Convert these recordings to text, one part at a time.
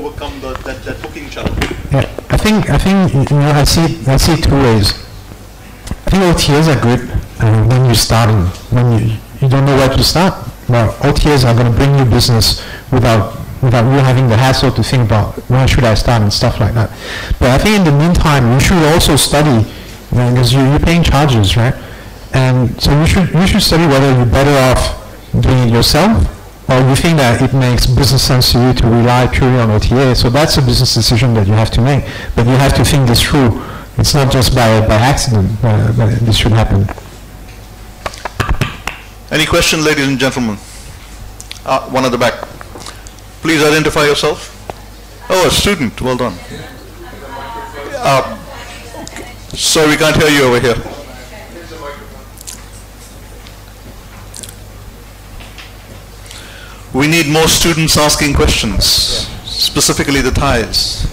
overcome the, that, that booking challenge? Yeah, I think I think you know I see I see two ways. I think OTAs are good uh, when you're starting when you you don't know where to start. Well, OTAs are going to bring you business without without you having the hassle to think about where should I start and stuff like that. But I think in the meantime you should also study because you're you're paying charges, right? And so you should you should study whether you're better off doing it yourself or you think that it makes business sense to you to rely purely on OTA. So that's a business decision that you have to make. But you have to think this through. It's not just by, by accident uh, that this should happen. Any question, ladies and gentlemen? Uh, one at the back. Please identify yourself. Oh, a student. Well done. Uh, sorry, we can't hear you over here. We need more students asking questions, specifically the Thais.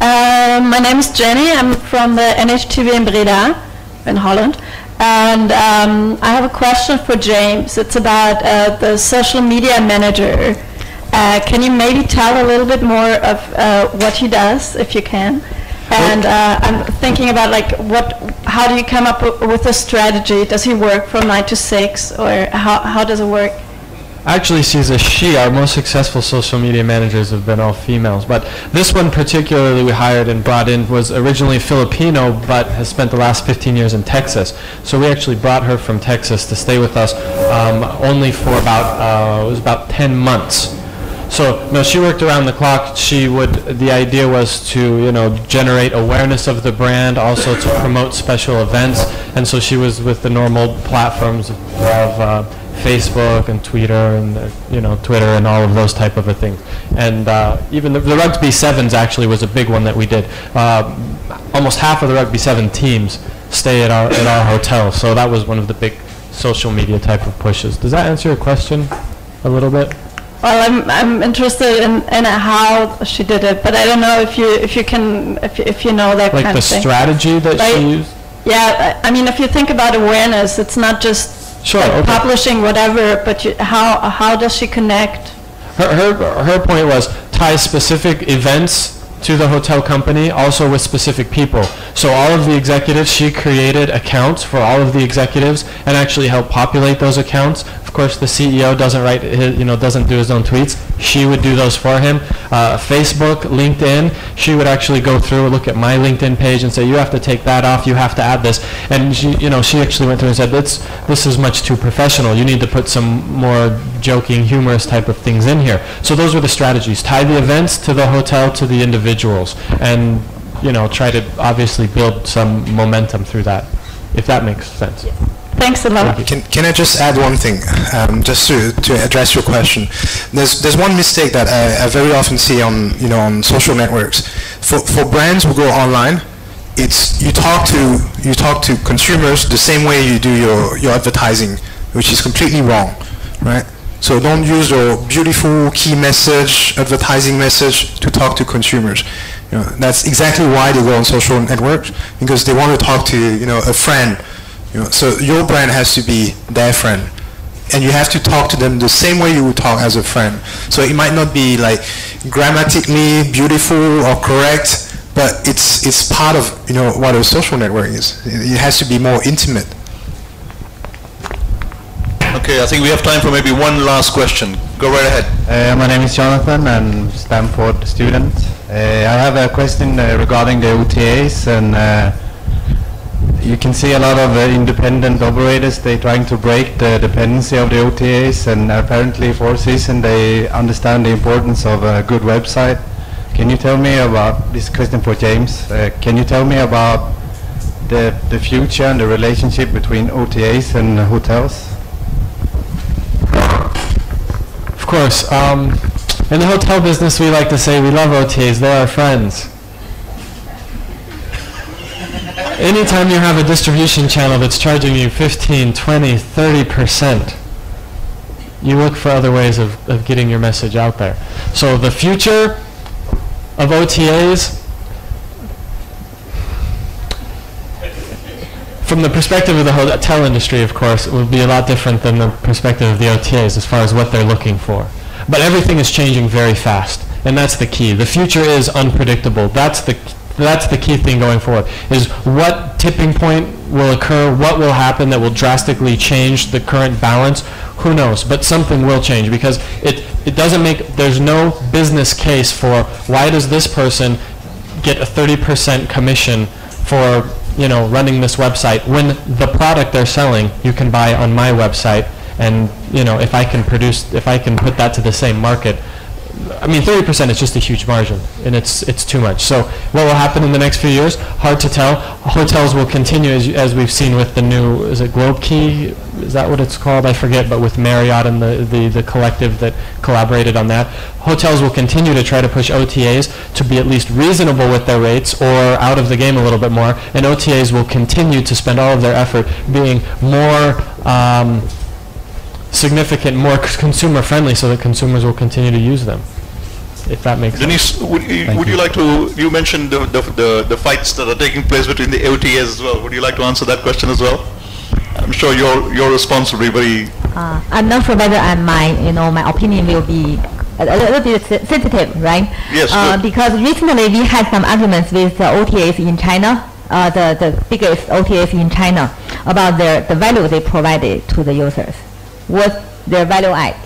Uh, my name is Jenny. I'm from the NHTV in Breda, in Holland. And um, I have a question for James. It's about uh, the social media manager. Uh, can you maybe tell a little bit more of uh, what he does, if you can? And uh, I'm thinking about like what, how do you come up with a strategy? Does he work from nine to six, or how, how does it work? Actually, she's a she. Our most successful social media managers have been all females. But this one particularly we hired and brought in was originally Filipino, but has spent the last 15 years in Texas. So we actually brought her from Texas to stay with us um, only for about, uh, it was about 10 months. So no, she worked around the clock. She would. The idea was to you know generate awareness of the brand, also to promote special events, and so she was with the normal platforms of uh, Facebook and Twitter and uh, you know Twitter and all of those type of a thing. And uh, even the, the, rugby sevens actually was a big one that we did. Uh, almost half of the rugby seven teams stay at our at our hotel, so that was one of the big social media type of pushes. Does that answer your question a little bit? Well, I'm, I'm interested in, in how she did it, but I don't know if you if you can if you, if you know that like kind the of thing. Like the strategy that she used. Yeah, I I mean, if you think about awareness, it's not just Sure, like okay. publishing whatever, but you, how how does she connect? Her, her, her point was tie specific events to the hotel company, also with specific people. So all of the executives, she created accounts for all of the executives and actually helped populate those accounts. Of course, the CEO doesn't write, his, you know, doesn't do his own tweets. She would do those for him. Uh, Facebook, LinkedIn, she would actually go through, look at my LinkedIn page and say, you have to take that off, you have to add this. And she, you know, she actually went through and said, this, this is much too professional. You need to put some more joking, humorous type of things in here. So those were the strategies. Tie the events to the hotel, to the individuals, and you know, try to obviously build some momentum through that, if that makes sense. Thanks a lot. Can, can I just add one thing, um, just to, to address your question? There's, there's one mistake that I, I very often see on, you know, on social networks. For, for brands who go online, it's, you talk to, you talk to consumers the same way you do your, your advertising, which is completely wrong, right? So don't use your beautiful key message, advertising message to talk to consumers. You know, that's exactly why they go on social networks, because they want to talk to, you know, a friend, you know, so your brand has to be their friend. And you have to talk to them the same way you would talk as a friend. So it might not be like grammatically beautiful or correct, but it's, it's part of, you know, what a social network is. It has to be more intimate. Okay, I think we have time for maybe one last question. Go right ahead. Uh, my name is Jonathan. I'm Stanford student. Uh, I have a question uh, regarding the OTAs, and uh, you can see a lot of uh, independent operators. they're trying to break the dependency of the OTAs, and apparently Four Seasons they understand the importance of a good website. Can you tell me about this question for James? Uh, can you tell me about the the future and the relationship between OTAs and hotels? Of course. Um, in the hotel business, we like to say we love OTAs. They're our friends. Anytime you have a distribution channel that's charging you 15, 20, 30%, you look for other ways of, of getting your message out there. So the future of OTAs, from the perspective of the hotel industry, of course, it will be a lot different than the perspective of the OTAs as far as what they're looking for. But everything is changing very fast, and that's the key. The future is unpredictable. That's the that's the key thing going forward. Is what tipping point will occur? What will happen that will drastically change the current balance? Who knows? But something will change because it it doesn't make. There's no business case for why does this person get a 30% commission for you know running this website when the product they're selling you can buy on my website and you know if I can produce if I can put that to the same market I mean 30% is just a huge margin and it's it's too much. So what will happen in the next few years? Hard to tell. Hotels will continue as, as we've seen with the new is it Globe Key? Is that what it's called? I forget but with Marriott and the, the, the collective that collaborated on that. Hotels will continue to try to push OTAs to be at least reasonable with their rates or out of the game a little bit more and OTAs will continue to spend all of their effort being more um, significant, more c- consumer friendly so that consumers will continue to use them. If that makes sense. Denise, would you, would you you. like to, you mentioned the, the, the, the fights that are taking place between the OTAs as well. Would you like to answer that question as well? I'm sure your, your response will be very, Uh, I'm not sure whether uh, my, you know, my opinion will be a, a little bit sensitive, right? Yes, Uh, because recently we had some arguments with the OTAs in China, uh, the, the biggest OTAs in China, about their, the value they provided to the users. What their value add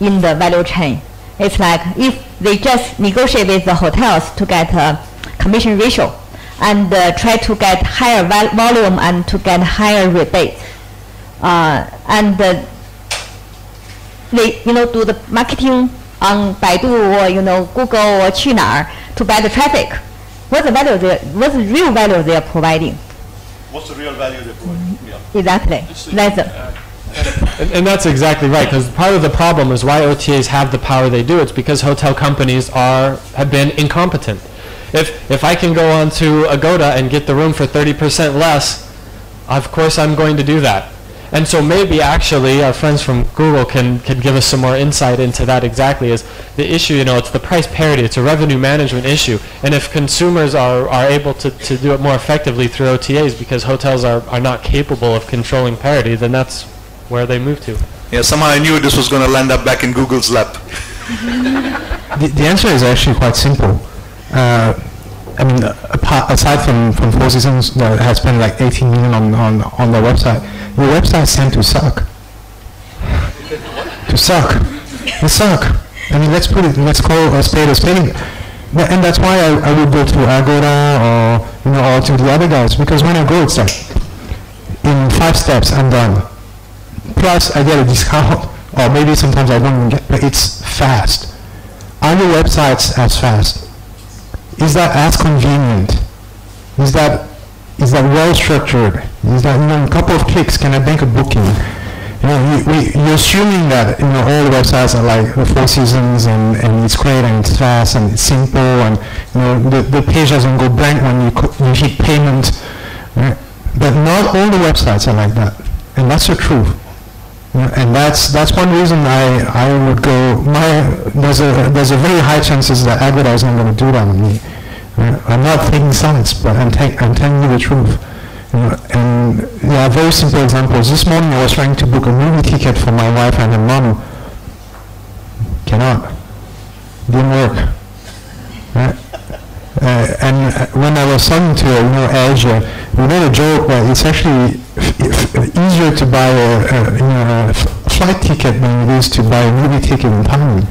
in the value chain. It's like if they just negotiate with the hotels to get a commission ratio and uh, try to get higher val volume and to get higher rebate, Uh, and uh, they, you know, do the marketing on Baidu or, you know, Google or Qunar to buy the traffic. What's the value they, what's the real value they are providing? What's the real value they're providing? Mm -hmm. yeah. Exactly. That's, and, and that's exactly right, because part of the problem is why OTAs have the power they do. It's because hotel companies are have been incompetent. If if I can go on to Agoda and get the room for 30% less, of course I'm going to do that. And so maybe actually our friends from Google can, can give us some more insight into that exactly is the issue, you know, it's the price parity, it's a revenue management issue. And if consumers are, are able to, to do it more effectively through OTAs because hotels are, are not capable of controlling parity, then that's where they move to. Yeah, somehow I knew this was going to land up back in Google's lap. The, the answer is actually quite simple. Uh, I mean, apart, aside from, from Four Seasons that has spent like 18 million on, on, on their website, your websites tend to suck. to suck. They suck. I mean, let's put it, let's call a spade a spade. But- And that's why I, I would go to Agoda or, you know, or to the other guys, because when I go, it's like, in five steps, I'm done. Plus, I get a discount, or maybe sometimes I don't even get, but it's fast. Are your websites as fast? Is that as convenient? Is that is that well structured? Is that you know, a couple of clicks can I make a booking? You know, you, we, you're assuming that you know all the websites are like the Four Seasons and, and it's great and it's fast and it's simple and you know the, the page doesn't go blank when you you hit payment. right? But not all the websites are like that, and that's the truth. And that's that's one reason I I would go. My there's a there's a very high chances that Agoda is not going to do that on me. Uh, I'm not taking sides, but I'm, ta- I'm telling you the truth. And yeah, very simple examples. This morning I was trying to book a movie ticket for my wife and her mom. Cannot. Didn't work. Right? Uh, and uh, when I was talking to you know, Asia, we made a joke but it's actually easier to buy a, a, you know, a flight ticket than it is to buy a movie ticket in Thailand.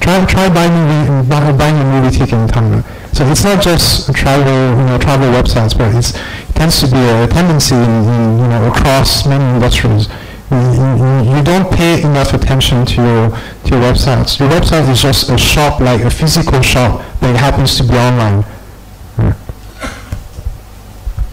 try try buying buy, buying a movie ticket in Thailand. So it's not just travel, you know, travel websites, but it's, it tends to be a tendency in, in, you know, across many industries. You, you, you don't pay enough attention to your to your websites. Your website is just a shop, like a physical shop, that happens to be online.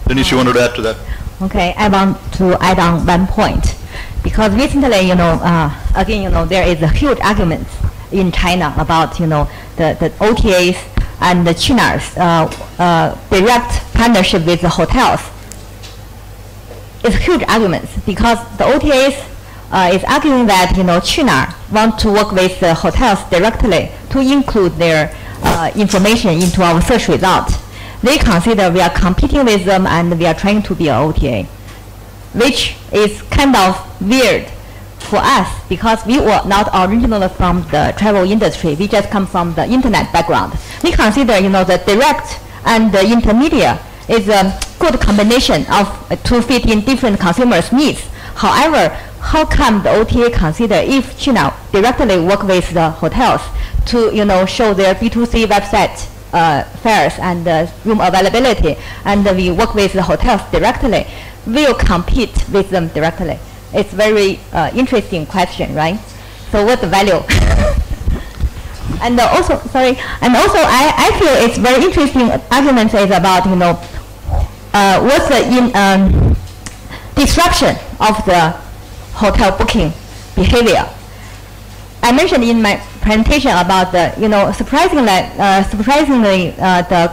Denise, you wanted to add to that? Okay, I want to add on one point. Because recently, you know, uh, again, you know, there is a huge argument in China about, you know, the, the OTAs and the Qunar's uh, uh, direct partnership with the hotels. It's huge arguments because the OTAs uh, is arguing that, you know, Qunar want to work with the hotels directly to include their uh, information into our search result. They consider we are competing with them and we are trying to be an OTA, which is kind of weird for us because we were not originally from the travel industry. We just come from the internet background. We consider, you know, the direct and the intermediate is a good combination of uh, to fit in different consumers' needs. However, how come the OTA consider if know directly work with the hotels to you know show their B2C website fares and uh, room availability, and we work with the hotels directly, we'll compete with them directly. It's very uh, interesting question, right? So what's the value? and uh, also, sorry, and also I, I feel it's very interesting argument is about, you know, uh, what's the in, um, disruption of the hotel booking behavior. I mentioned in my presentation about the, you know, surprisingly, uh, surprisingly uh, the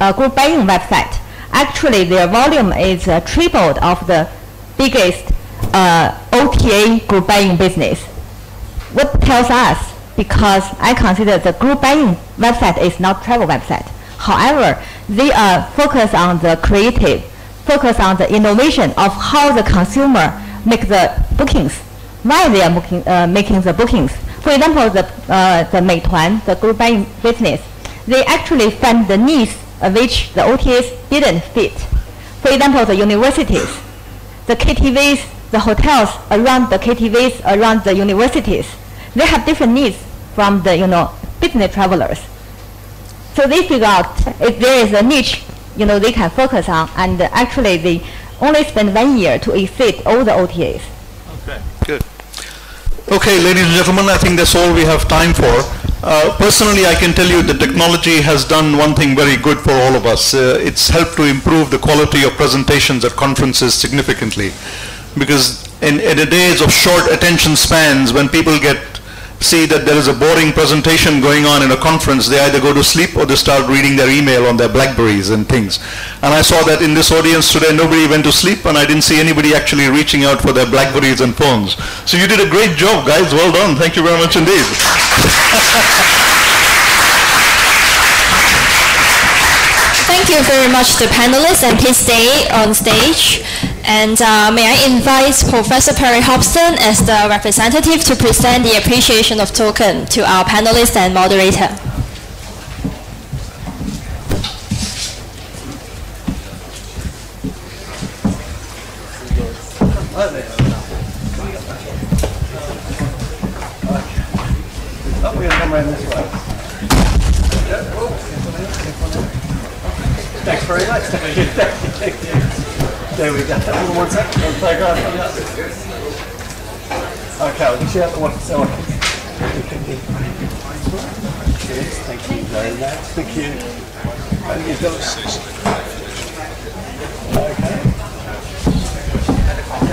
uh, group buying website, actually their volume is uh, tripled of the biggest uh, OTA group buying business. What tells us? Because I consider the group buying website is not travel website. However, they are focused on the creative, focus on the innovation of how the consumer make the bookings, why they are booking, uh, making the bookings. For example, the, uh, the Meituan, the group buying business, they actually find the needs of which the OTAs didn't fit. For example, the universities, the KTVs, the hotels around the KTVs, around the universities, they have different needs from the, you know, business travelers. So they figure out if there is a niche, you know, they can focus on, and actually they only spend one year to exceed all the OTAs. Okay, ladies and gentlemen, I think that's all we have time for. Uh, personally, I can tell you the technology has done one thing very good for all of us. Uh, it's helped to improve the quality of presentations at conferences significantly. Because in, in the days of short attention spans, when people get see that there is a boring presentation going on in a conference, they either go to sleep or they start reading their email on their Blackberries and things. And I saw that in this audience today, nobody went to sleep and I didn't see anybody actually reaching out for their Blackberries and phones. So you did a great job, guys. Well done. Thank you very much indeed. Thank you very much to panelists and please stay on stage. And uh, may I invite Professor Perry Hobson as the representative to present the appreciation of token to our panelists and moderator. Thanks very much. There we go. One sec. Okay, I'll just out the one. So, thank you very much. Thank you. And you. Okay.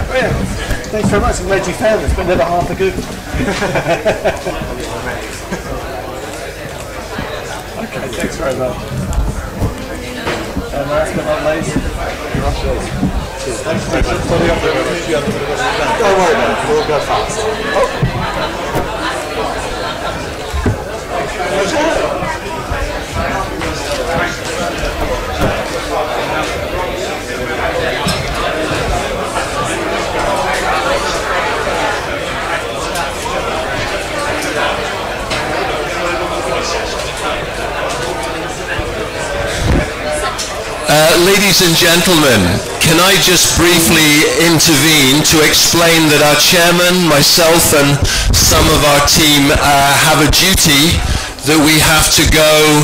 Brilliant. Thanks very much. I'm glad you found us, but never half the good. okay, thanks very much. And last but not least, Cheers. Thanks very much for the opportunity. Don't worry about it, we'll go fast. Uh, ladies and gentlemen, can I just briefly intervene to explain that our chairman, myself and some of our team uh, have a duty that we have to go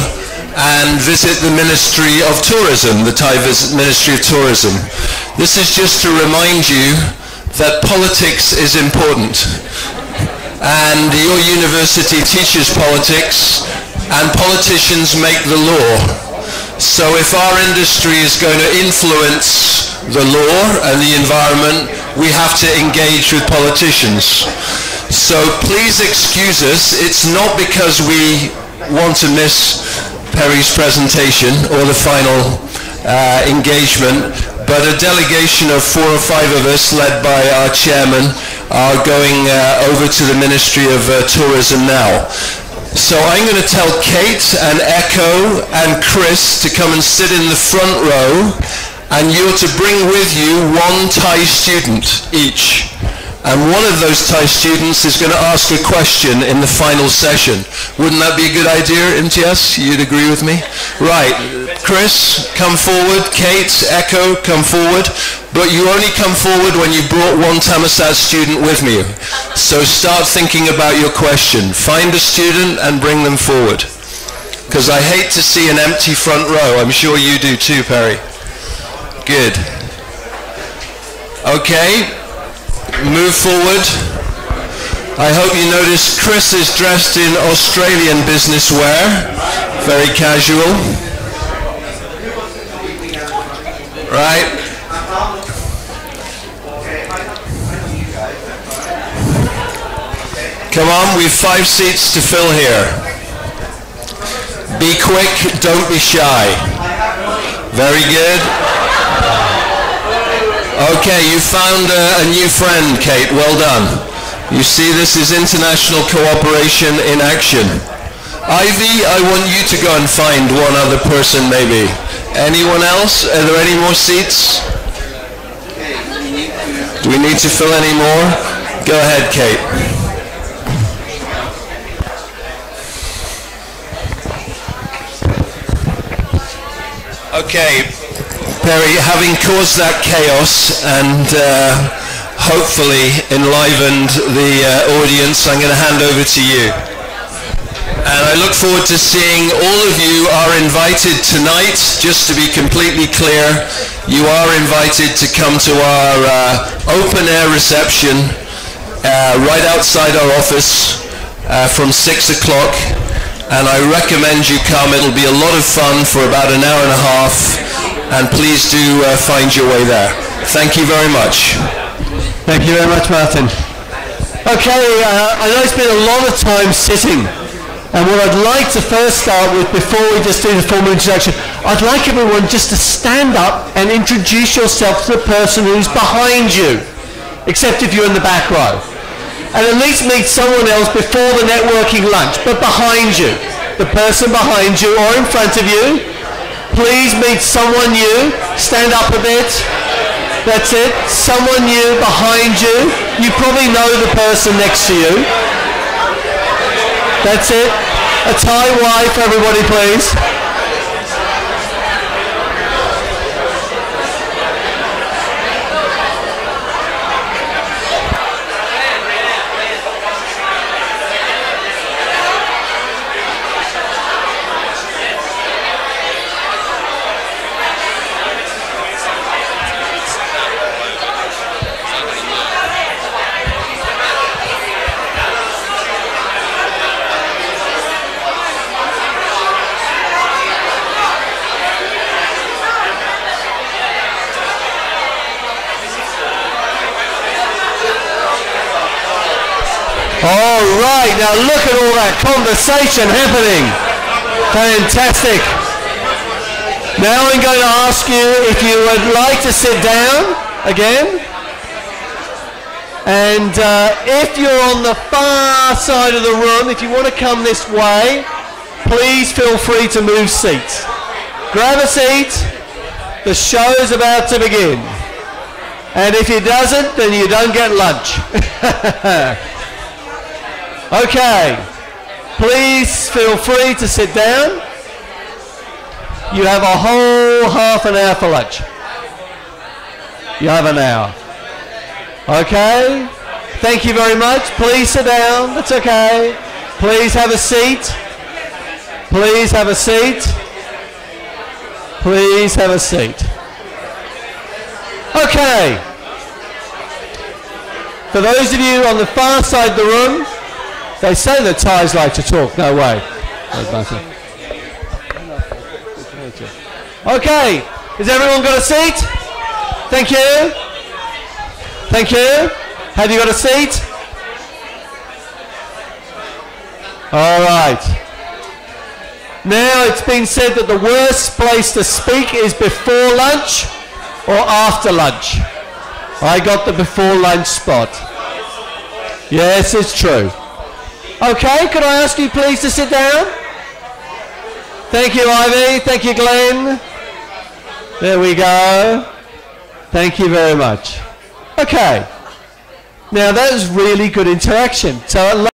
and visit the Ministry of Tourism, the Thai Ministry of Tourism. This is just to remind you that politics is important and your university teaches politics and politicians make the law. So if our industry is going to influence the law and the environment, we have to engage with politicians. So please excuse us. It's not because we want to miss Perry's presentation or the final uh, engagement, but a delegation of four or five of us, led by our chairman, are going uh, over to the Ministry of uh, Tourism now. So I'm going to tell Kate and Echo and Chris to come and sit in the front row and you're to bring with you one Thai student each. And one of those Thai students is going to ask a question in the final session. Wouldn't that be a good idea, MTS? You'd agree with me? Right. Chris, come forward. Kate, Echo, come forward. But you only come forward when you brought one Thammasat student with me. So start thinking about your question. Find a student and bring them forward. Because I hate to see an empty front row. I'm sure you do too, Perry. Good. Okay, move forward. I hope you notice Chris is dressed in Australian business wear, very casual. Right. Come on, we've five seats to fill here. Be quick, don't be shy. Very good. Okay, you found a, a new friend, Kate. Well done. You see, this is international cooperation in action. Ivy, I want you to go and find one other person, maybe. Anyone else? Are there any more seats? Do we need to fill any more? Go ahead, Kate. Okay, Perry, having caused that chaos and uh, hopefully enlivened the uh, audience, I'm going to hand over to you. And I look forward to seeing all of you are invited tonight, just to be completely clear, you are invited to come to our uh, open air reception uh, right outside our office uh, from 6 o'clock and I recommend you come. It'll be a lot of fun for about an hour and a half and please do uh, find your way there. Thank you very much. Thank you very much, Martin. Okay, uh, I know it's been a lot of time sitting, and what I'd like to first start with, before we just do the formal introduction, I'd like everyone just to stand up and introduce yourself to the person who's behind you, except if you're in the back row. And at least meet someone else before the networking lunch, but behind you. The person behind you or in front of you, please meet someone new. Stand up a bit. That's it. Someone new behind you. You probably know the person next to you. That's it. A Thai wife, everybody please. All right, now look at all that conversation happening. Fantastic. Now I'm going to ask you if you would like to sit down again. And uh, if you're on the far side of the room, if you want to come this way, please feel free to move seats. Grab a seat. The show is about to begin. And if it doesn't, then you don't get lunch. Okay, please feel free to sit down. You have a whole half an hour for lunch. You have an hour. Okay, thank you very much. Please sit down. That's okay. Please have a seat. Please have a seat. Please have a seat. Okay. For those of you on the far side of the room, they say that Thais like to talk. No way. Okay. Has everyone got a seat? Thank you. Thank you. Have you got a seat? All right. Now it's been said that the worst place to speak is before lunch or after lunch. I got the before lunch spot. Yes, it's true. Okay, could I ask you please to sit down? Thank you, Ivy. Thank you, Glenn. There we go. Thank you very much. Okay. Now that was really good interaction. So.